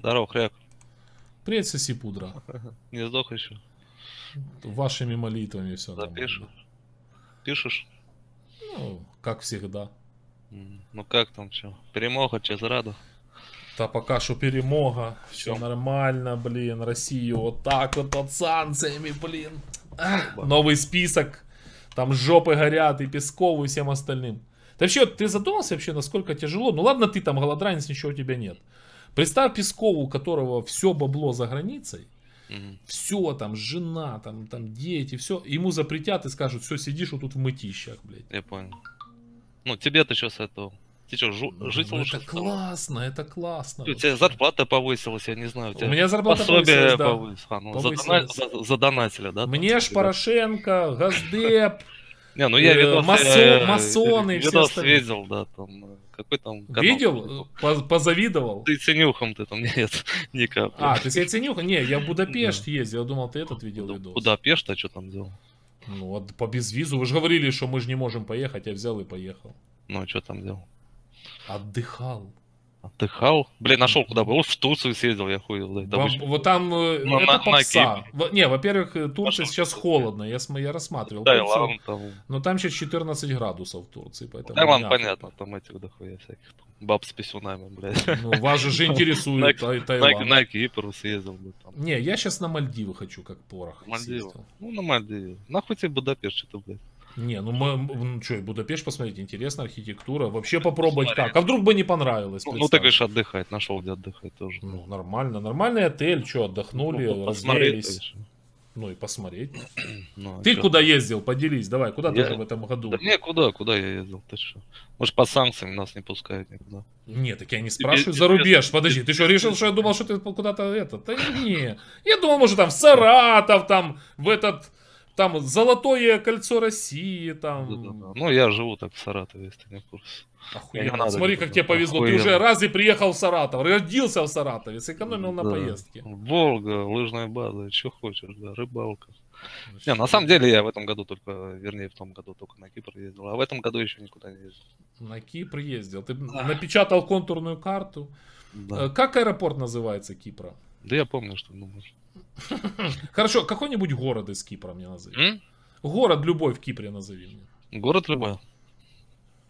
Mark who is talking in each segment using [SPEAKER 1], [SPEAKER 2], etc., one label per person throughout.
[SPEAKER 1] Здорово, хряк.
[SPEAKER 2] Привет, соси пудра.
[SPEAKER 1] Не сдох еще.
[SPEAKER 2] Вашими молитвами все
[SPEAKER 1] Запишу. Пишешь?
[SPEAKER 2] Ну, как всегда.
[SPEAKER 1] Ну как там что? Перемога через раду.
[SPEAKER 2] Та пока что перемога, все нормально, блин, Россию вот так вот под санкциями, блин. Ах, новый список, там жопы горят и Пескову и всем остальным. Ты вообще, ты задумался вообще, насколько тяжело? Ну ладно, ты там голодранец, ничего у тебя нет. Представь Пескову, у которого все бабло за границей,
[SPEAKER 1] Мгм.
[SPEAKER 2] все там, жена, там, там дети, все, ему запретят и скажут, все, сидишь вот тут в мытищах, блядь.
[SPEAKER 1] Я понял. Ну тебе-то что с этого? Ты что, жить
[SPEAKER 2] Ну,
[SPEAKER 1] лучше
[SPEAKER 2] это
[SPEAKER 1] стало?
[SPEAKER 2] классно, это классно.
[SPEAKER 1] У тебя зарплата повысилась, я не знаю. У,
[SPEAKER 2] У
[SPEAKER 1] тебя
[SPEAKER 2] меня зарплата
[SPEAKER 1] пособие
[SPEAKER 2] повысилась, да.
[SPEAKER 1] повысилось. А, ну,
[SPEAKER 2] Повысилось.
[SPEAKER 1] задона- за- задонатили, да? там,
[SPEAKER 2] Мне ж? Порошенко, Газдеп,
[SPEAKER 1] Не, ну я
[SPEAKER 2] э,
[SPEAKER 1] видос,
[SPEAKER 2] масо-
[SPEAKER 1] э,
[SPEAKER 2] масоны и все остальные.
[SPEAKER 1] видел, да, там, э, какой там канал?
[SPEAKER 2] видел, По- позавидовал.
[SPEAKER 1] Ты ценюхом ты там, нет, ни капли.
[SPEAKER 2] А, ты себе ценюха? Не, я в Будапешт ездил, я думал, ты этот видел видос.
[SPEAKER 1] Будапешт, а что там делал?
[SPEAKER 2] Ну, вот по безвизу. Вы же говорили, что мы же не можем поехать, я взял и поехал.
[SPEAKER 1] Ну, что там делал?
[SPEAKER 2] Отдыхал.
[SPEAKER 1] Отдыхал? Блин, нашел куда бы. Вот в Турцию съездил, я хуй. Да, это
[SPEAKER 2] Во-
[SPEAKER 1] обычно-
[SPEAKER 2] вот там э,
[SPEAKER 1] На-
[SPEAKER 2] это
[SPEAKER 1] на- на
[SPEAKER 2] попса. Во- не, во-первых, э, Турция
[SPEAKER 1] Пошел
[SPEAKER 2] сейчас холодно, я, я рассматривал.
[SPEAKER 1] Да,
[SPEAKER 2] Турцию.
[SPEAKER 1] ладно, там.
[SPEAKER 2] Но там сейчас 14 градусов в Турции, поэтому...
[SPEAKER 1] Да, ладно, понятно, там этих дохуя всяких. Баб с писюнами, блядь.
[SPEAKER 2] Ну, вас же, же интересует
[SPEAKER 1] На-
[SPEAKER 2] Тай-
[SPEAKER 1] На,
[SPEAKER 2] Таиланд.
[SPEAKER 1] на Кипр съездил бы там.
[SPEAKER 2] Не, я сейчас на Мальдивы хочу, как порох.
[SPEAKER 1] Мальдивы. Ну, на Мальдивы. Нахуй тебе Будапешт, что-то, блядь.
[SPEAKER 2] Не, ну мы, ну что, Будапешт посмотреть, интересно, архитектура. Вообще попробовать
[SPEAKER 1] Посмотреть.
[SPEAKER 2] как. А вдруг бы не понравилось?
[SPEAKER 1] Ну, ну, ты говоришь, отдыхать. Нашел, где отдыхать тоже.
[SPEAKER 2] Ну, нормально. Нормальный отель, что, отдохнули,
[SPEAKER 1] Ну, посмотреть,
[SPEAKER 2] разделись. Ну и посмотреть.
[SPEAKER 1] Ну, а
[SPEAKER 2] Ты
[SPEAKER 1] чё?
[SPEAKER 2] куда ездил? Поделись, давай, куда ты
[SPEAKER 1] Я-
[SPEAKER 2] же в этом году?
[SPEAKER 1] Да не, куда, куда я ездил, ты что? Может, под санкциями нас не пускают никуда.
[SPEAKER 2] Нет, так я не спрашиваю
[SPEAKER 1] тебе-
[SPEAKER 2] за рубеж. Подожди, ты что, решил, что я думал, что ты куда-то это? Да не. Я думал, может, там в Саратов, там, в этот, там, Золотое кольцо России, там.
[SPEAKER 1] Да-да-да. Ну, я живу так в Саратове, если ты не в курсе.
[SPEAKER 2] Охуенно.
[SPEAKER 1] Надо
[SPEAKER 2] Смотри, как тебе повезло. Ты
[SPEAKER 1] Охуенно.
[SPEAKER 2] уже раз и приехал в Саратов, родился в Саратове, сэкономил на
[SPEAKER 1] Да.
[SPEAKER 2] поездке.
[SPEAKER 1] Волга, лыжная база, что хочешь, да, рыбалка. Не, на самом деле я в этом году только, вернее, в том году только на Кипр ездил, а в этом году еще никуда не ездил.
[SPEAKER 2] На Кипр ездил. Ты напечатал контурную карту.
[SPEAKER 1] Да,
[SPEAKER 2] Э, Как аэропорт называется Кипра?
[SPEAKER 1] да я помню, что думаешь.
[SPEAKER 2] Хорошо, какой-нибудь город из Кипра мне назови.
[SPEAKER 1] М?
[SPEAKER 2] Город любой в Кипре назови мне.
[SPEAKER 1] Город любой.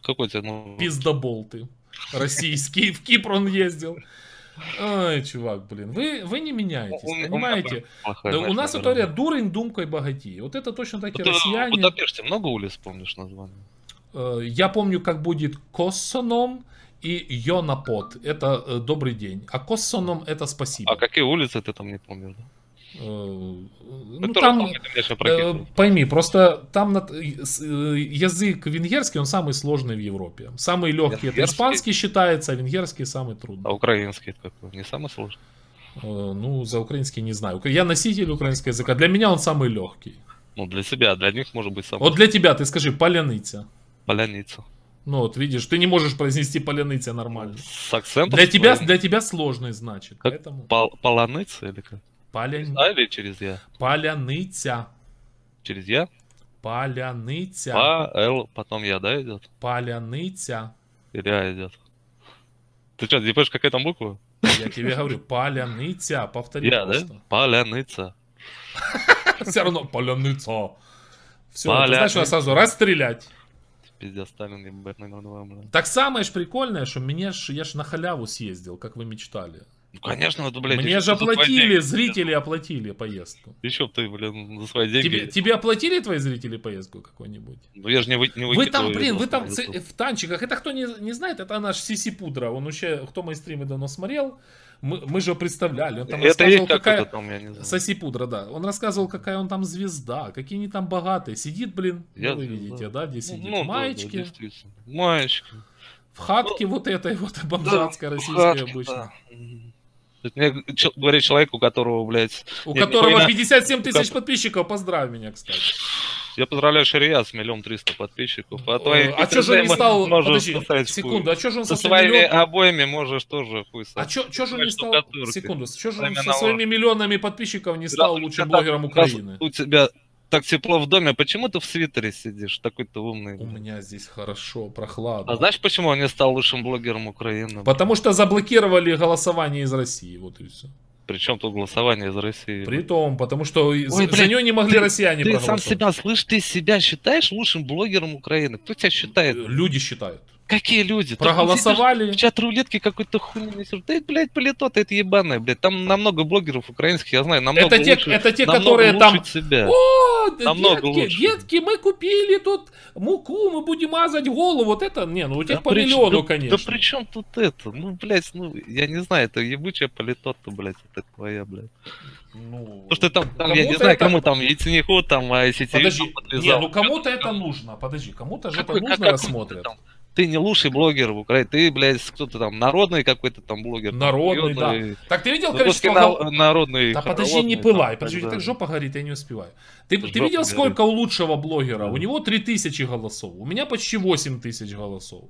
[SPEAKER 1] Какой тебе, ну...
[SPEAKER 2] Пиздобол ты. Российский. В Кипр он ездил. Ай, чувак, блин. Вы, вы не меняетесь,
[SPEAKER 1] меня
[SPEAKER 2] понимаете?
[SPEAKER 1] плохая,
[SPEAKER 2] Да
[SPEAKER 1] знаешь,
[SPEAKER 2] у нас говорят, дурень, думкой богатей. Вот это точно так и
[SPEAKER 1] Вот, э, В
[SPEAKER 2] россияне.
[SPEAKER 1] Будапеште много улиц помнишь название?
[SPEAKER 2] Э, Я помню, как будет Коссоном и Йонапот. Это э, добрый день. А Коссоном это спасибо.
[SPEAKER 1] А какие улицы ты там не помнишь? Да?
[SPEAKER 2] Э, Ну, там,
[SPEAKER 1] там,
[SPEAKER 2] э, пойми, просто там э, язык венгерский, он самый сложный в Европе. Самый легкий это
[SPEAKER 1] Венгерский?
[SPEAKER 2] испанский считается, а венгерский самый
[SPEAKER 1] А
[SPEAKER 2] трудный.
[SPEAKER 1] украинский какой? Не самый сложный?
[SPEAKER 2] Э, Ну, за украинский не знаю. Я носитель украинского языка. Для меня он самый легкий.
[SPEAKER 1] Ну, для себя, для них может быть самый
[SPEAKER 2] Вот для тебя, ты скажи, поляныця.
[SPEAKER 1] поляница.
[SPEAKER 2] Ну, вот видишь, ты не можешь произнести поляныця нормально.
[SPEAKER 1] С акцентом
[SPEAKER 2] Для тебя, для тебя сложный, значит.
[SPEAKER 1] Как
[SPEAKER 2] Поэтому
[SPEAKER 1] Пол- или как?
[SPEAKER 2] поля...
[SPEAKER 1] А или через я?
[SPEAKER 2] поляныця.
[SPEAKER 1] Через я?
[SPEAKER 2] Поляныця.
[SPEAKER 1] А, Л, потом я, да, идет?
[SPEAKER 2] Поляныця.
[SPEAKER 1] Или А идет? Ты что, не понимаешь, какая там буква?
[SPEAKER 2] Я тебе говорю, поляныця. Повтори
[SPEAKER 1] Я, да?
[SPEAKER 2] просто.
[SPEAKER 1] Поляныца.
[SPEAKER 2] Все равно поляныца. Все, ты знаешь, сразу расстрелять.
[SPEAKER 1] Пиздец, Сталин, ебать, номер два, блин.
[SPEAKER 2] Так самое ж прикольное, что мне ж, я ж на халяву съездил, как вы мечтали.
[SPEAKER 1] Ну, конечно, это, блядь,
[SPEAKER 2] мне же оплатили,
[SPEAKER 1] деньги.
[SPEAKER 2] зрители оплатили поездку.
[SPEAKER 1] Еще ты, блин, за свои деньги.
[SPEAKER 2] Тебе, тебе оплатили твои зрители поездку какой-нибудь?
[SPEAKER 1] Ну, я же не, вы, не
[SPEAKER 2] Вы там, блин, вы там в танчиках. Это кто не, не знает, это наш Сиси Пудра. Он вообще, кто мои стримы давно смотрел, мы, мы же представляли. Он там
[SPEAKER 1] Это
[SPEAKER 2] рассказывал,
[SPEAKER 1] есть как
[SPEAKER 2] какая...
[SPEAKER 1] там, я не знаю.
[SPEAKER 2] Соси Пудра, да. Он рассказывал, какая он там звезда, какие они там богатые. Сидит, блин,
[SPEAKER 1] Я
[SPEAKER 2] ну, вы
[SPEAKER 1] звезда.
[SPEAKER 2] видите, да, где
[SPEAKER 1] Ну,
[SPEAKER 2] сидит.
[SPEAKER 1] ну, да,
[SPEAKER 2] в маечке,
[SPEAKER 1] да, действительно. Маечки.
[SPEAKER 2] в хатке вот этой вот бомжатской
[SPEAKER 1] Да,
[SPEAKER 2] российской
[SPEAKER 1] хатки,
[SPEAKER 2] обычно.
[SPEAKER 1] да. Мне говорит человек, у которого, блядь...
[SPEAKER 2] У которого
[SPEAKER 1] нихуя-
[SPEAKER 2] 57 тысяч подписчиков, поздравь меня, кстати.
[SPEAKER 1] Я поздравляю Шария с миллион триста подписчиков. А,
[SPEAKER 2] Э,
[SPEAKER 1] твои
[SPEAKER 2] А что же он не стал, подожди, секунду,
[SPEAKER 1] хуй.
[SPEAKER 2] а что же он
[SPEAKER 1] Со
[SPEAKER 2] со
[SPEAKER 1] своими
[SPEAKER 2] миллион-
[SPEAKER 1] обоими можешь тоже хуй
[SPEAKER 2] А чё же он не стал, секунду, чё же он со своими миллионами подписчиков не стал лучшим блогером Украины?
[SPEAKER 1] У тебя так тепло в доме, почему ты в свитере сидишь, такой ты умный?
[SPEAKER 2] У меня здесь хорошо, прохладно.
[SPEAKER 1] А знаешь, почему он не стал лучшим блогером Украины?
[SPEAKER 2] Потому что заблокировали голосование из России, вот и все.
[SPEAKER 1] Причем тут голосование из России?
[SPEAKER 2] Притом, потому что и за,
[SPEAKER 1] Ой,
[SPEAKER 2] за нее не могли
[SPEAKER 1] ты-
[SPEAKER 2] россияне
[SPEAKER 1] Ты сам
[SPEAKER 2] проголосовать.
[SPEAKER 1] себя слышь, ты себя считаешь лучшим блогером Украины? Кто тебя считает?
[SPEAKER 2] Люди считают.
[SPEAKER 1] Какие люди?
[SPEAKER 2] Проголосовали.
[SPEAKER 1] сидишь В чат рулетки какой-то хуйню несешь. Да, блядь, полетота, это ебаная, блядь. Там намного блогеров украинских, я знаю, намного
[SPEAKER 2] Это те,
[SPEAKER 1] лучше-
[SPEAKER 2] это те которые там...
[SPEAKER 1] тебя.
[SPEAKER 2] О,
[SPEAKER 1] Намного
[SPEAKER 2] детки,
[SPEAKER 1] лучше.
[SPEAKER 2] детки, мы купили тут муку, мы будем мазать голову. Вот это, не, ну у тех
[SPEAKER 1] Да
[SPEAKER 2] по
[SPEAKER 1] при-
[SPEAKER 2] миллиону,
[SPEAKER 1] да-
[SPEAKER 2] конечно.
[SPEAKER 1] Да при чем тут это? Ну, блядь, ну, я не знаю, это ебучая полетота, блядь, это твоя, блядь.
[SPEAKER 2] Ну,
[SPEAKER 1] Потому что там, там я не знаю,
[SPEAKER 2] это-
[SPEAKER 1] кому там, яйцениху, там, а если
[SPEAKER 2] Подожди, не, ну кому-то это нужно, подожди, кому-то же это нужно рассмотрят.
[SPEAKER 1] Ты не лучший блогер в Украине, ты, блядь, кто-то там, народный какой-то там блогер. там,
[SPEAKER 2] Народный, да.
[SPEAKER 1] ёбаный,
[SPEAKER 2] Так ты видел
[SPEAKER 1] ну,
[SPEAKER 2] количество...
[SPEAKER 1] на- народный.
[SPEAKER 2] Да подожди, не
[SPEAKER 1] там,
[SPEAKER 2] пылай,
[SPEAKER 1] и так
[SPEAKER 2] подожди, так
[SPEAKER 1] далее.
[SPEAKER 2] жопа горит, я не успеваю. Ты, ты
[SPEAKER 1] Жопа
[SPEAKER 2] видел,
[SPEAKER 1] горит.
[SPEAKER 2] сколько у лучшего блогера?
[SPEAKER 1] Да.
[SPEAKER 2] У него 3000 голосов, у меня почти 8000 голосов.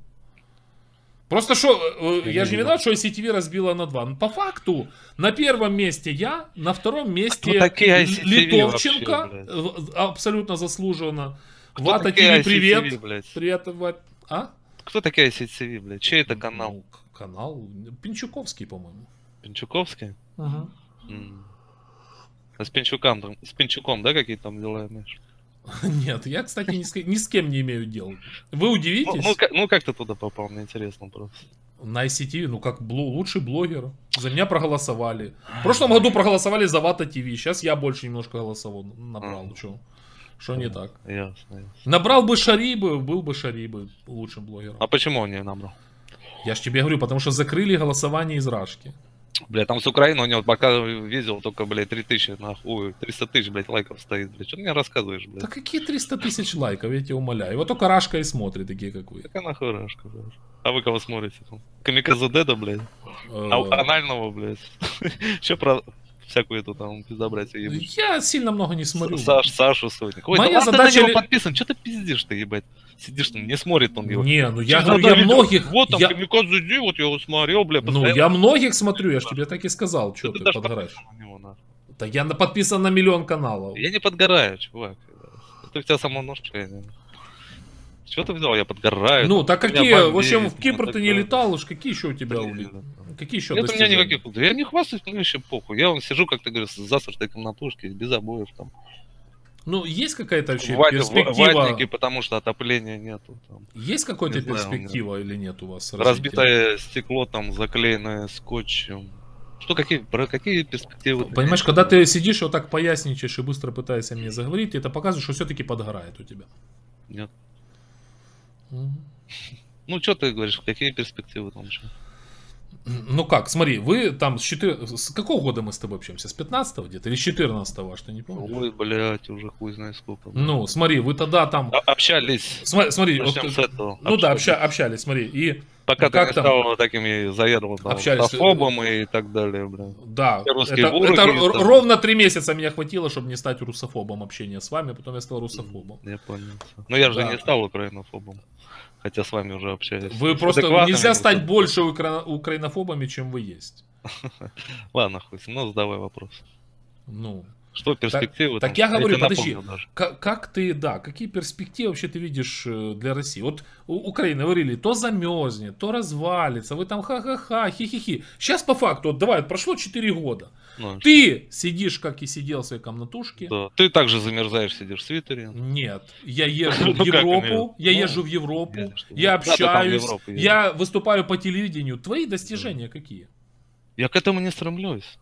[SPEAKER 2] Просто что, э,
[SPEAKER 1] Я
[SPEAKER 2] я
[SPEAKER 1] не
[SPEAKER 2] же не виноват, что ICTV разбила на два. Но по факту, на первом месте я, на втором месте Литовченко,
[SPEAKER 1] вообще, блядь?
[SPEAKER 2] э, абсолютно заслуженно.
[SPEAKER 1] Кто
[SPEAKER 2] Вата ТВ, привет.
[SPEAKER 1] Блядь?
[SPEAKER 2] Привет, Ват. А?
[SPEAKER 1] Кто такая ICTV, блядь? Чей это канал?
[SPEAKER 2] Ну, канал Пинчуковский, по-моему.
[SPEAKER 1] Пинчуковский?
[SPEAKER 2] Ага.
[SPEAKER 1] М. А с Пинчуком, там- с Пинчуком, да, какие там дела имеешь?
[SPEAKER 2] Нет, я, кстати, ни с, ни с кем не имею дел. Вы
[SPEAKER 1] Ну,
[SPEAKER 2] удивитесь?
[SPEAKER 1] ну, как, ну, как ты туда попал, мне интересно просто.
[SPEAKER 2] На ICTV, ну как блу, лучший блогер. За меня проголосовали. В прошлом году проголосовали за Вата ТВ. Сейчас я больше немножко голосов набрал.
[SPEAKER 1] А.
[SPEAKER 2] Что? Что не так?
[SPEAKER 1] Ясно, ясно.
[SPEAKER 2] Набрал бы Шарибы, был бы Шарибы лучшим блогером.
[SPEAKER 1] А почему он не набрал?
[SPEAKER 2] Я ж тебе говорю, потому что закрыли голосование из Рашки.
[SPEAKER 1] Бля, там с Украины у него пока видел только, блядь, 3000, нахуй, 300 тысяч, блядь, лайков стоит, блядь. Что ты мне рассказываешь, блядь?
[SPEAKER 2] Да какие 300 тысяч лайков, я тебя умоляю. Его только Рашка и смотрит, такие как вы.
[SPEAKER 1] Какая нахуй рашка, блядь? А вы кого смотрите там? Камиказе Деда, блядь?
[SPEAKER 2] Э,
[SPEAKER 1] А, анального, блядь? Че про всякую эту там пиздобратья ебать?
[SPEAKER 2] Я сильно много не смотрю.
[SPEAKER 1] Саш, Сашу Сотник. Ой,
[SPEAKER 2] Моя
[SPEAKER 1] да
[SPEAKER 2] задача
[SPEAKER 1] на него подписан, что ты пиздишь ты, ебать? Сидишь не смотрит он его.
[SPEAKER 2] Не, ну я говорю, я многих...
[SPEAKER 1] Вот там
[SPEAKER 2] я-
[SPEAKER 1] Камикадзе Ди, вот я его смотрел, бля,
[SPEAKER 2] Ну, я многих смотрю, я ж тебе так и сказал, что ты подгораешь. Да я подписан на миллион каналов.
[SPEAKER 1] Я не подгораю, чувак. Это у тебя самоношение. Чего ты взял? Я подгораю.
[SPEAKER 2] Ну, так какие, в
[SPEAKER 1] бомбеет,
[SPEAKER 2] общем, в Кипр ты не летал уж, какие еще у тебя. Какие еще
[SPEAKER 1] Нет у меня никаких. Я не хвастаюсь, мне вообще похуй. Я вон сижу, как ты говоришь, с засортой комнатушки, без обоев там.
[SPEAKER 2] Ну, есть какая-то вообще
[SPEAKER 1] Ват-
[SPEAKER 2] перспектива?
[SPEAKER 1] ватники, потому что отопления нету. Там.
[SPEAKER 2] Есть какая-то
[SPEAKER 1] Не знаю,
[SPEAKER 2] перспектива или нет у вас? развития?
[SPEAKER 1] Разбитое стекло там заклеенное скотчем. Что, какие, про какие перспективы?
[SPEAKER 2] Понимаешь, когда ты сидишь вот так поясничаешь и быстро пытаешься мне заговорить, это показывает, что все-таки подгорает у тебя.
[SPEAKER 1] Нет. Ну, что ты говоришь, какие перспективы там еще?
[SPEAKER 2] Ну как, смотри, вы там с 4... С какого года мы с тобой общаемся? С 15 где-то или с 14 аж, ты не помнишь?
[SPEAKER 1] Ой, блядь, уже хуй знает сколько.
[SPEAKER 2] Ну, смотри, вы тогда там...
[SPEAKER 1] А- общались.
[SPEAKER 2] Смотри, смотри, вот,
[SPEAKER 1] с этого.
[SPEAKER 2] ну да,
[SPEAKER 1] Общались.
[SPEAKER 2] обща- общались, смотри, и
[SPEAKER 1] Пока
[SPEAKER 2] Ну,
[SPEAKER 1] ты
[SPEAKER 2] как
[SPEAKER 1] не
[SPEAKER 2] там?
[SPEAKER 1] стал таким и заедлым там, русофобом и так далее, бля.
[SPEAKER 2] да,
[SPEAKER 1] русские
[SPEAKER 2] это,
[SPEAKER 1] буры
[SPEAKER 2] это
[SPEAKER 1] там.
[SPEAKER 2] ровно три месяца меня хватило, чтобы не стать русофобом общения с вами, потом я стал русофобом.
[SPEAKER 1] Я понял. Но я же
[SPEAKER 2] Да.
[SPEAKER 1] не стал украинофобом. Хотя с вами уже общаюсь.
[SPEAKER 2] Вы просто нельзя стать больше укра- украинофобами, чем вы есть.
[SPEAKER 1] Ладно, ним, ну задавай вопрос.
[SPEAKER 2] Ну,
[SPEAKER 1] Что перспективы?
[SPEAKER 2] так
[SPEAKER 1] там?
[SPEAKER 2] я говорю,
[SPEAKER 1] тебе
[SPEAKER 2] подожди. Как, как ты, да, какие перспективы вообще ты видишь э, для России? Вот у Украины говорили, то замерзнет, то развалится, вы там ха-ха-ха, хи-хи-хи. Сейчас по факту, вот давай, прошло 4 года.
[SPEAKER 1] Ну,
[SPEAKER 2] Ты сидишь, как и сидел в своей комнатушке.
[SPEAKER 1] да. Ты также замерзаешь, сидишь в свитере.
[SPEAKER 2] Нет, я езжу
[SPEAKER 1] Ну,
[SPEAKER 2] в
[SPEAKER 1] как
[SPEAKER 2] Европу, я
[SPEAKER 1] Ну,
[SPEAKER 2] езжу в Европу, я
[SPEAKER 1] в
[SPEAKER 2] общаюсь, я выступаю по телевидению. Твои достижения какие?
[SPEAKER 1] Я к этому не стремлюсь.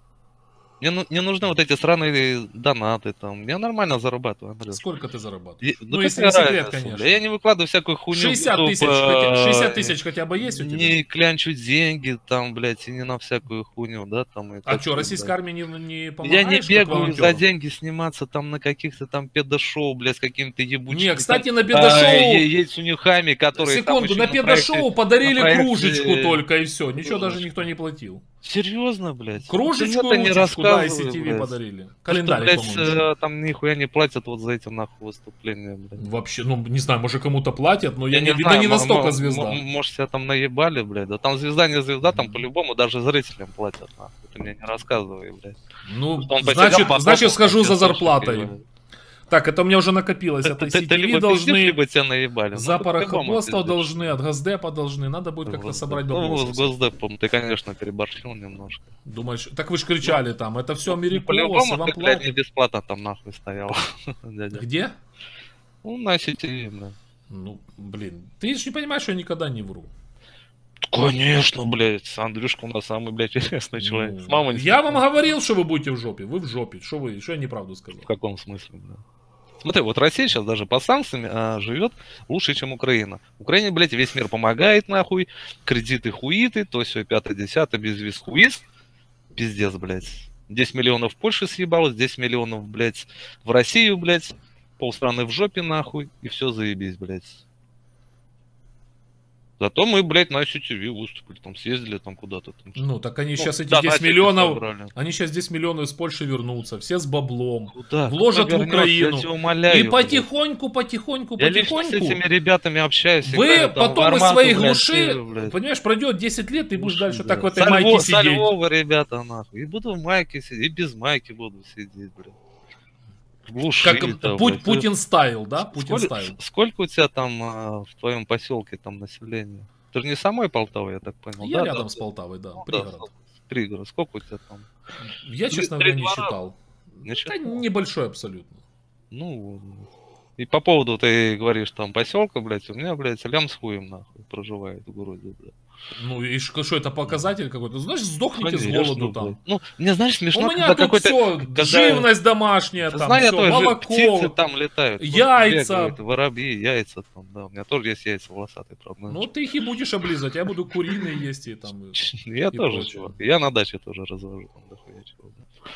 [SPEAKER 1] Мне, ну- не нужны вот эти странные донаты там. Я нормально зарабатываю, Андрюш.
[SPEAKER 2] Сколько ты зарабатываешь?
[SPEAKER 1] И-
[SPEAKER 2] Ну,
[SPEAKER 1] какая
[SPEAKER 2] если не секрет, конечно.
[SPEAKER 1] Я не выкладываю всякую хуйню. в
[SPEAKER 2] 60
[SPEAKER 1] YouTube,
[SPEAKER 2] тысяч, хотя,
[SPEAKER 1] э,
[SPEAKER 2] 60 тысяч хотя бы есть у тебя?
[SPEAKER 1] Не клянчу деньги там, блядь, и не на всякую хуйню, да, там. и
[SPEAKER 2] А что, российская армия не, не
[SPEAKER 1] Я
[SPEAKER 2] помогает?
[SPEAKER 1] не бегаю за деньги сниматься там на каких-то там педошоу, блядь, с какими-то ебучими...
[SPEAKER 2] Не, кстати, на
[SPEAKER 1] а,
[SPEAKER 2] педошоу...
[SPEAKER 1] е- яйцунюхами, которые там
[SPEAKER 2] Секунду,
[SPEAKER 1] еще
[SPEAKER 2] на
[SPEAKER 1] на
[SPEAKER 2] педошоу
[SPEAKER 1] проекте-
[SPEAKER 2] подарили
[SPEAKER 1] на проекте-
[SPEAKER 2] кружечку только и все. Ничего даже никто не платил.
[SPEAKER 1] Серьезно, блядь?
[SPEAKER 2] Кружечку,
[SPEAKER 1] Ты мне это
[SPEAKER 2] ручечку, да, и
[SPEAKER 1] рассказывай,
[SPEAKER 2] CTV
[SPEAKER 1] блядь.
[SPEAKER 2] подарили.
[SPEAKER 1] То, что,
[SPEAKER 2] Календарь,
[SPEAKER 1] блядь,
[SPEAKER 2] по-моему.
[SPEAKER 1] э, там нихуя не платят вот за эти нахуй выступления, блядь.
[SPEAKER 2] Вообще, ну, не знаю, может кому-то платят, но я, не, видно,
[SPEAKER 1] знаю,
[SPEAKER 2] не настолько звезда.
[SPEAKER 1] Может, себя там наебали, блядь. Да там звезда не звезда, там по-любому даже зрителям платят, нахуй. Ты мне не рассказывай, блядь.
[SPEAKER 2] Ну, значит, значит, схожу за зарплатой.
[SPEAKER 1] Блядь.
[SPEAKER 2] Так, это у меня уже накопилось.
[SPEAKER 1] Ты- ты
[SPEAKER 2] ICTV
[SPEAKER 1] либо
[SPEAKER 2] должны,
[SPEAKER 1] пиздишь, либо тебя наебали. Ну,
[SPEAKER 2] за
[SPEAKER 1] пиздишь.
[SPEAKER 2] должны, от Газдепа должны. Надо будет как-то собрать
[SPEAKER 1] Ну,
[SPEAKER 2] бабло.
[SPEAKER 1] с Госдепом ты, конечно, переборщил немножко.
[SPEAKER 2] Думаешь, так вы же кричали там, это все
[SPEAKER 1] Ну,
[SPEAKER 2] Америкосы,
[SPEAKER 1] По-любому
[SPEAKER 2] вам
[SPEAKER 1] блядь, не
[SPEAKER 2] платят.
[SPEAKER 1] бесплатно там нахуй стоял.
[SPEAKER 2] Где?
[SPEAKER 1] Ну, на сети, бля.
[SPEAKER 2] Ну, блин, ты же не понимаешь, что я никогда не вру.
[SPEAKER 1] Конечно, блядь, Андрюшка у нас самый, блядь, интересный человек.
[SPEAKER 2] Ну,
[SPEAKER 1] С мамой не
[SPEAKER 2] я вам говорил, что вы будете в жопе. Вы в жопе. Что вы, что я неправду сказал?
[SPEAKER 1] В каком смысле, бля? Смотри, вот Россия сейчас даже по санкциям а, живет лучше, чем Украина. Украине, блядь, весь мир помогает, нахуй. Кредиты хуиты, то все, пятое, десятое, без виз хуиз. Пиздец, блядь. 10 миллионов в Польше съебалось, 10 миллионов, блядь, в Россию, блядь. Полстраны в жопе, нахуй. И все заебись, блядь. Зато мы, блядь, на CTV выступили, там съездили там куда-то. Там,
[SPEAKER 2] Ну, так они
[SPEAKER 1] Ну,
[SPEAKER 2] сейчас эти
[SPEAKER 1] да,
[SPEAKER 2] 10
[SPEAKER 1] на
[SPEAKER 2] миллионов,
[SPEAKER 1] собрали.
[SPEAKER 2] они сейчас 10 миллионов из Польши вернутся, все с баблом.
[SPEAKER 1] Куда?
[SPEAKER 2] вложат
[SPEAKER 1] Куда
[SPEAKER 2] в? Украину.
[SPEAKER 1] Я умоляю,
[SPEAKER 2] И потихоньку, потихоньку,
[SPEAKER 1] Я лично с
[SPEAKER 2] потихоньку.
[SPEAKER 1] этими ребятами общаюсь.
[SPEAKER 2] Вы
[SPEAKER 1] в
[SPEAKER 2] потом из
[SPEAKER 1] Армату,
[SPEAKER 2] своей
[SPEAKER 1] блядь,
[SPEAKER 2] глуши,
[SPEAKER 1] блядь.
[SPEAKER 2] понимаешь, пройдет 10 лет, ты будешь
[SPEAKER 1] Глуши,
[SPEAKER 2] дальше
[SPEAKER 1] блядь.
[SPEAKER 2] так в этой
[SPEAKER 1] Со
[SPEAKER 2] майке
[SPEAKER 1] Со
[SPEAKER 2] сидеть.
[SPEAKER 1] Львова, ребята, нахуй. И буду в майке сидеть, и без майки буду сидеть, блядь. Глуши
[SPEAKER 2] Как
[SPEAKER 1] там,
[SPEAKER 2] Пу-
[SPEAKER 1] блядь.
[SPEAKER 2] Путин стайл, да? Путин
[SPEAKER 1] сколько,
[SPEAKER 2] стайл.
[SPEAKER 1] сколько у тебя там а, в твоем поселке там населения? Ты же не самой Полтавы, я так понял.
[SPEAKER 2] Я
[SPEAKER 1] да?
[SPEAKER 2] рядом
[SPEAKER 1] Да,
[SPEAKER 2] с Полтавой, да,
[SPEAKER 1] Ну,
[SPEAKER 2] пригород.
[SPEAKER 1] да, пригород. Сколько у тебя там?
[SPEAKER 2] Я,
[SPEAKER 1] Три-
[SPEAKER 2] честно говоря, не считал.
[SPEAKER 1] Ничего.
[SPEAKER 2] Да небольшой абсолютно.
[SPEAKER 1] Ну. И по поводу, ты говоришь, там, поселка, блядь, у меня, блядь, лям с хуем, нахуй, проживает в городе, блядь.
[SPEAKER 2] Ну и что это показатель какой-то? Значит, сдохните с
[SPEAKER 1] Конечно,
[SPEAKER 2] голоду там.
[SPEAKER 1] Ну, мне, знаешь, смешно,
[SPEAKER 2] У меня тут все,
[SPEAKER 1] когда-
[SPEAKER 2] живность домашняя, там, всё,
[SPEAKER 1] тоже,
[SPEAKER 2] молоко.
[SPEAKER 1] птицы там летают.
[SPEAKER 2] яйца.
[SPEAKER 1] бегают, воробьи, яйца там, да. У меня тоже есть яйца волосатые, правда.
[SPEAKER 2] Ну ты их и будешь облизывать, я буду куриные есть и там.
[SPEAKER 1] я тоже, чувак. Я на даче тоже развожу там дохуя чего. да.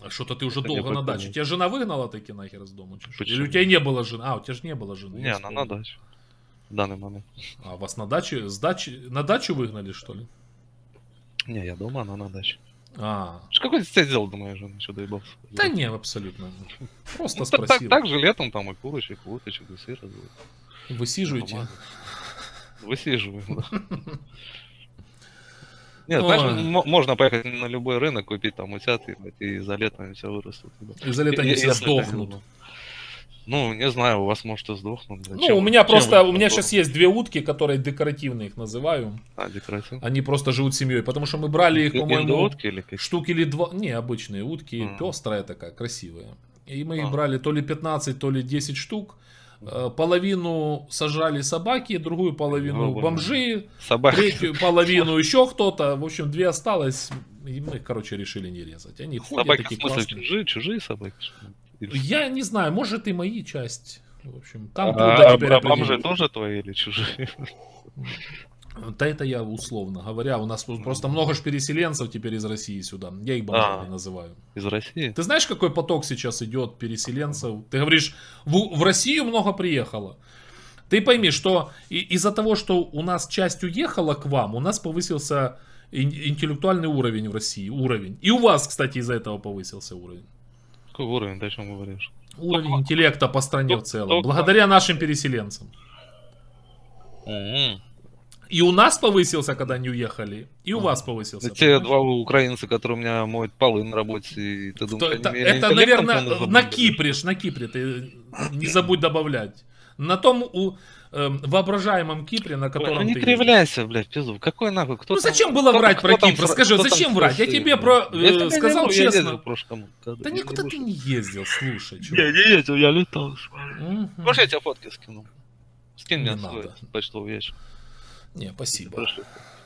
[SPEAKER 2] А Что-то ты уже
[SPEAKER 1] Это
[SPEAKER 2] долго на даче. Тебя жена выгнала таки нахер из дома?
[SPEAKER 1] Почему?
[SPEAKER 2] Или у тебя не было жены? А, у тебя же не было жены.
[SPEAKER 1] Не, она на даче. В данный момент.
[SPEAKER 2] А вас на даче, с дачи, на дачу выгнали, что ли?
[SPEAKER 1] Не, я дома, она на даче.
[SPEAKER 2] А,
[SPEAKER 1] какой ты сделал, думаю, жена, что доебался?
[SPEAKER 2] да не, абсолютно. Просто
[SPEAKER 1] Ну, так, так,
[SPEAKER 2] спросил.
[SPEAKER 1] так же летом там и курочек, и уточек, и сыр разводят.
[SPEAKER 2] Высиживаете?
[SPEAKER 1] Высиживаем, да. Нет, знаешь, можно поехать на любой рынок, купить там утят, и за лето они все вырастут.
[SPEAKER 2] И за лето они все сдохнут.
[SPEAKER 1] Ну, не знаю, у вас может и сдохнут. да.
[SPEAKER 2] Ну,
[SPEAKER 1] Чем-
[SPEAKER 2] у меня
[SPEAKER 1] чем
[SPEAKER 2] просто, у меня
[SPEAKER 1] сдохнут?
[SPEAKER 2] сейчас есть две утки, которые декоративные их называю.
[SPEAKER 1] А, декоративно.
[SPEAKER 2] Они просто живут семьей, потому что мы брали их, по-моему,
[SPEAKER 1] индоутки или какие?
[SPEAKER 2] штуки или два, не, обычные утки,
[SPEAKER 1] Мгм.
[SPEAKER 2] пестрая такая, красивая. И мы их
[SPEAKER 1] А.
[SPEAKER 2] брали то ли 15, то ли 10 штук. Э, Половину сажали собаки, другую половину
[SPEAKER 1] Ёбаный.
[SPEAKER 2] бомжи,
[SPEAKER 1] Собаки.
[SPEAKER 2] третью половину еще кто-то. В общем, две осталось. И мы, короче, решили не резать. Они ходят
[SPEAKER 1] Собаки,
[SPEAKER 2] такие классные.
[SPEAKER 1] чужие, чужие собаки?
[SPEAKER 2] Я не знаю, может и мои часть. В общем, там
[SPEAKER 1] А,
[SPEAKER 2] трудно
[SPEAKER 1] а,
[SPEAKER 2] теперь
[SPEAKER 1] а бомжи тоже твои или чужие?
[SPEAKER 2] Да это я условно говоря. У нас просто много ж переселенцев теперь из России сюда. Я их бомжами
[SPEAKER 1] А.
[SPEAKER 2] называю.
[SPEAKER 1] Из России?
[SPEAKER 2] Ты знаешь, какой поток сейчас идет переселенцев? Ты говоришь, в, в Россию много приехало. Ты пойми, что из-за того, что у нас часть уехала к вам, у нас повысился ин- интеллектуальный уровень в России. Уровень. И у вас, кстати, из-за этого повысился уровень.
[SPEAKER 1] Какой уровень, ты о чем говоришь?
[SPEAKER 2] Уровень интеллекта по стране в
[SPEAKER 1] Только-
[SPEAKER 2] целом.
[SPEAKER 1] только-
[SPEAKER 2] Благодаря нашим переселенцам.
[SPEAKER 1] Мгм.
[SPEAKER 2] И у нас повысился, когда они уехали, и у
[SPEAKER 1] А.
[SPEAKER 2] вас повысился.
[SPEAKER 1] Те
[SPEAKER 2] понимаешь?
[SPEAKER 1] два украинца, которые у меня моют полы на работе, и ты думаешь,
[SPEAKER 2] это,
[SPEAKER 1] они
[SPEAKER 2] это, наверное, на? Кипре, на Кипре, ты не забудь добавлять. На том у, эм, воображаемом Кипре, на
[SPEAKER 1] Ой,
[SPEAKER 2] котором
[SPEAKER 1] ну не
[SPEAKER 2] ты
[SPEAKER 1] кривляйся, блядь, пизду. Какой нахуй? Кто
[SPEAKER 2] Ну
[SPEAKER 1] там-
[SPEAKER 2] зачем было
[SPEAKER 1] кто-
[SPEAKER 2] врать
[SPEAKER 1] кто
[SPEAKER 2] про
[SPEAKER 1] там
[SPEAKER 2] Кипр?
[SPEAKER 1] сра-
[SPEAKER 2] Скажи,
[SPEAKER 1] кто там
[SPEAKER 2] зачем врать? Я тебе про,
[SPEAKER 1] Я
[SPEAKER 2] э,
[SPEAKER 1] тебе
[SPEAKER 2] сказал
[SPEAKER 1] Я
[SPEAKER 2] честно.
[SPEAKER 1] в прошлом году.
[SPEAKER 2] Да
[SPEAKER 1] Я
[SPEAKER 2] никуда
[SPEAKER 1] не
[SPEAKER 2] ты не ездил, слушай.
[SPEAKER 1] Я
[SPEAKER 2] чувак.
[SPEAKER 1] не ездил, я летал.
[SPEAKER 2] Мгм.
[SPEAKER 1] Может, я тебе фотки скину? Скинь
[SPEAKER 2] Не
[SPEAKER 1] мне свой почтовый ящик.
[SPEAKER 2] Не, спасибо.
[SPEAKER 1] Прошу.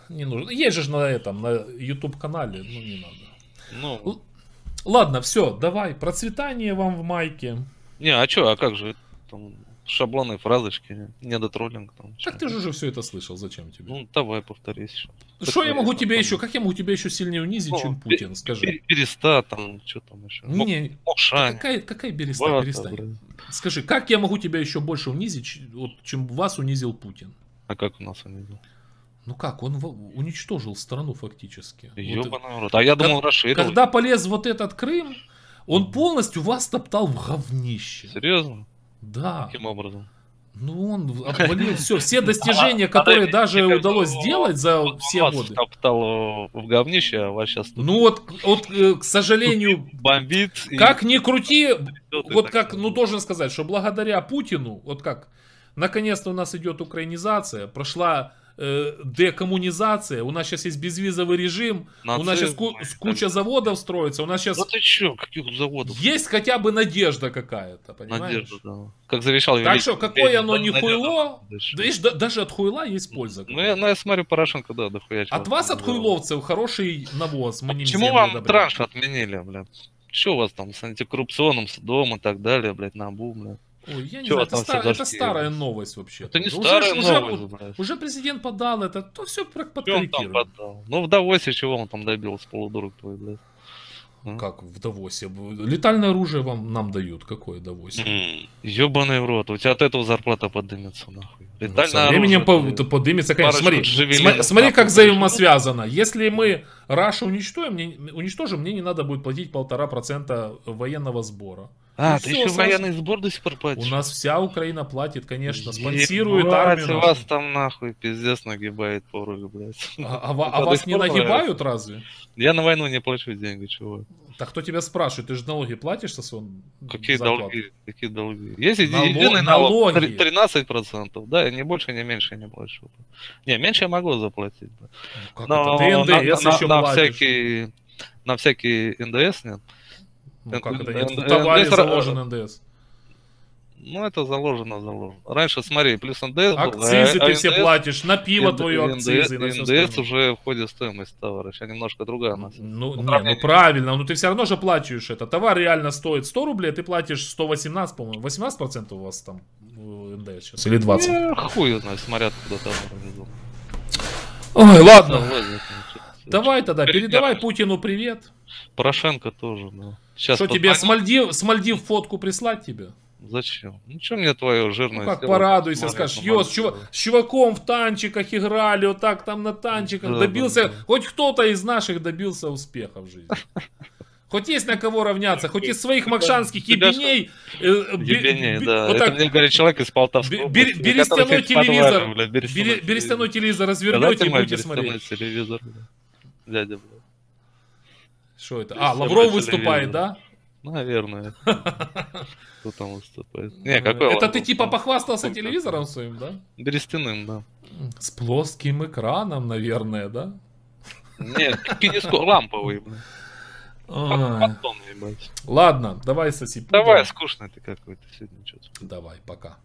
[SPEAKER 2] Не нужно. Есть же на этом, на YouTube канале, ну не надо.
[SPEAKER 1] Ну,
[SPEAKER 2] Ладно, все, давай. Процветание вам в майке.
[SPEAKER 1] не, а чё, а как же? Там шаблоны, фразочки, недотроллинг там. чё?
[SPEAKER 2] Так ты же уже все это слышал, зачем тебе?
[SPEAKER 1] Ну, давай повторись еще.
[SPEAKER 2] Что я могу тебе
[SPEAKER 1] там-
[SPEAKER 2] еще, как я могу тебя еще сильнее унизить,
[SPEAKER 1] Ну,
[SPEAKER 2] чем Путин, скажи?
[SPEAKER 1] Переста там, что там еще?
[SPEAKER 2] Не,
[SPEAKER 1] Мокшань.
[SPEAKER 2] какая, какая береста,
[SPEAKER 1] Вата, блядь.
[SPEAKER 2] Скажи, как я могу тебя еще больше унизить, вот, чем вас унизил Путин?
[SPEAKER 1] А как у нас идут?
[SPEAKER 2] Ну как, он уничтожил страну фактически. Вот,
[SPEAKER 1] Ёбаный рот. А я думал, расширил.
[SPEAKER 2] когда полез вот этот Крым, он полностью вас топтал в говнище.
[SPEAKER 1] Серьезно?
[SPEAKER 2] Да.
[SPEAKER 1] Каким образом?
[SPEAKER 2] Ну, он обвалил все, все достижения, которые даже удалось сделать за все годы.
[SPEAKER 1] топтал в говнище, а вас сейчас
[SPEAKER 2] Ну вот, вот, э, к сожалению,
[SPEAKER 1] бомбит.
[SPEAKER 2] как ни крути, вот как, ну должен сказать, что благодаря Путину, вот как, наконец-то у нас идет украинизация, прошла э, декоммунизация, у нас сейчас есть безвизовый режим, у нас
[SPEAKER 1] Нацизм
[SPEAKER 2] сейчас ку- куча заводов строится, у нас сейчас
[SPEAKER 1] Да ты чё, каких заводов?
[SPEAKER 2] есть хотя бы надежда какая-то, понимаешь?
[SPEAKER 1] Надежда, да. Как завещал
[SPEAKER 2] Так
[SPEAKER 1] великий
[SPEAKER 2] что, какое
[SPEAKER 1] Ленин,
[SPEAKER 2] оно не хуйло, да, ишь, да- даже от хуйла есть польза.
[SPEAKER 1] Ну я, ну, я смотрю, Порошенко, да, дохуя
[SPEAKER 2] От вас, от хуйловцев, хороший навоз. Мы
[SPEAKER 1] Почему вам
[SPEAKER 2] одобряем.
[SPEAKER 1] транш отменили, блядь? Что у вас там с антикоррупционным судом и так далее, блядь, НАБУ, блядь?
[SPEAKER 2] Ой, я не
[SPEAKER 1] Чё
[SPEAKER 2] знаю, это,
[SPEAKER 1] там
[SPEAKER 2] ста-
[SPEAKER 1] все
[SPEAKER 2] это старая новость вообще.
[SPEAKER 1] Это не
[SPEAKER 2] уже,
[SPEAKER 1] старая
[SPEAKER 2] уже,
[SPEAKER 1] новость,
[SPEAKER 2] уже президент подал это, то все
[SPEAKER 1] поддал? Ну, в Давосе чего он там добился, полудурок твой, блядь? А?
[SPEAKER 2] Как в Давосе? Летальное оружие вам нам дают. Какое Давосе?
[SPEAKER 1] Ебаный в рот, у тебя от этого зарплата поднимется, нахуй.
[SPEAKER 2] Ну,
[SPEAKER 1] Летальное
[SPEAKER 2] Со временем
[SPEAKER 1] оружие,
[SPEAKER 2] поднимется, конечно. Смотри, смотри,
[SPEAKER 1] нахуй
[SPEAKER 2] как взаимосвязано. Если мы Рашу уничтожим, мне, уничтожим, мне не надо будет платить полтора процента военного сбора.
[SPEAKER 1] А,
[SPEAKER 2] Ну
[SPEAKER 1] ты еще
[SPEAKER 2] Саш.
[SPEAKER 1] военный сбор до сих пор платишь?
[SPEAKER 2] У нас вся Украина платит, конечно,
[SPEAKER 1] Ебать,
[SPEAKER 2] спонсирует армию. нашу.
[SPEAKER 1] вас там нахуй пиздец нагибает порой, блядь.
[SPEAKER 2] А, а а вас не нагибают разве?
[SPEAKER 1] Я на войну не плачу деньги, чувак.
[SPEAKER 2] Так кто тебя спрашивает? Ты же налоги платишь со своего
[SPEAKER 1] Какие
[SPEAKER 2] зарплаты?
[SPEAKER 1] долги? Какие долги? Есть
[SPEAKER 2] Нало-
[SPEAKER 1] единый налог
[SPEAKER 2] налоги.
[SPEAKER 1] три- 13%, да, ни больше, ни меньше не плачу. Не, меньше я могу заплатить. да.
[SPEAKER 2] Ну, Как
[SPEAKER 1] Но
[SPEAKER 2] это? Ты
[SPEAKER 1] на,
[SPEAKER 2] НДС
[SPEAKER 1] на-
[SPEAKER 2] еще
[SPEAKER 1] на
[SPEAKER 2] платишь.
[SPEAKER 1] всякий, на всякий НДС нет.
[SPEAKER 2] Ну как это?
[SPEAKER 1] Н-
[SPEAKER 2] Нет, в товаре
[SPEAKER 1] НДС
[SPEAKER 2] заложен НДС.
[SPEAKER 1] Ну, это заложено, заложено. Раньше, смотри, плюс НДС был,
[SPEAKER 2] Акцизы
[SPEAKER 1] а-
[SPEAKER 2] ты
[SPEAKER 1] а
[SPEAKER 2] все
[SPEAKER 1] НДС
[SPEAKER 2] платишь, на пиво твое
[SPEAKER 1] НДС
[SPEAKER 2] акцизы и на
[SPEAKER 1] НДС уже входит в стоимость товара, сейчас немножко другая у нас.
[SPEAKER 2] Ну, не, ну правильно, ну ты все равно же платишь это. Товар реально стоит 100 рублей, а ты платишь 118, по-моему. 18% у вас там э, НДС сейчас. Или 20.
[SPEAKER 1] Я хуй знаю, смотрят, куда товар везут.
[SPEAKER 2] Ой, ладно.
[SPEAKER 1] Ну,
[SPEAKER 2] Давай тогда,
[SPEAKER 1] Перед
[SPEAKER 2] передавай Путину привет.
[SPEAKER 1] Порошенко тоже, да. Сейчас
[SPEAKER 2] Что тебе с
[SPEAKER 1] позвоню.
[SPEAKER 2] Мальдив, с Мальдив фотку прислать тебе?
[SPEAKER 1] Зачем? Ну что мне твое жирное
[SPEAKER 2] Ну как порадуйся, скажешь, йо, с, чува- с чуваком в танчиках играли, вот так там на танчиках,
[SPEAKER 1] Да,
[SPEAKER 2] добился,
[SPEAKER 1] да, да.
[SPEAKER 2] хоть кто-то из наших добился успеха в жизни. Хоть есть на кого равняться, хоть из своих макшанских ебеней... э, бе-
[SPEAKER 1] Ебеней,
[SPEAKER 2] бе-
[SPEAKER 1] да.
[SPEAKER 2] вот
[SPEAKER 1] Это
[SPEAKER 2] так
[SPEAKER 1] мне говорит человек из Полтавской
[SPEAKER 2] бе-
[SPEAKER 1] области,
[SPEAKER 2] бери- берестяной телевизор,
[SPEAKER 1] берестяной
[SPEAKER 2] бере- берестяной телевизор развернете и будете смотреть.
[SPEAKER 1] телевизор. Дядя, блядь.
[SPEAKER 2] Что это? А, Лавров выступает, да?
[SPEAKER 1] Наверное. Кто там выступает? Не, какой
[SPEAKER 2] Это ты типа похвастался телевизором своим, да?
[SPEAKER 1] Берестяным, да.
[SPEAKER 2] С плоским экраном, наверное, да?
[SPEAKER 1] Нет, кинеско ламповый.
[SPEAKER 2] Ладно, давай соси.
[SPEAKER 1] Давай, скучный ты какой-то сегодня что-то.
[SPEAKER 2] Давай, пока.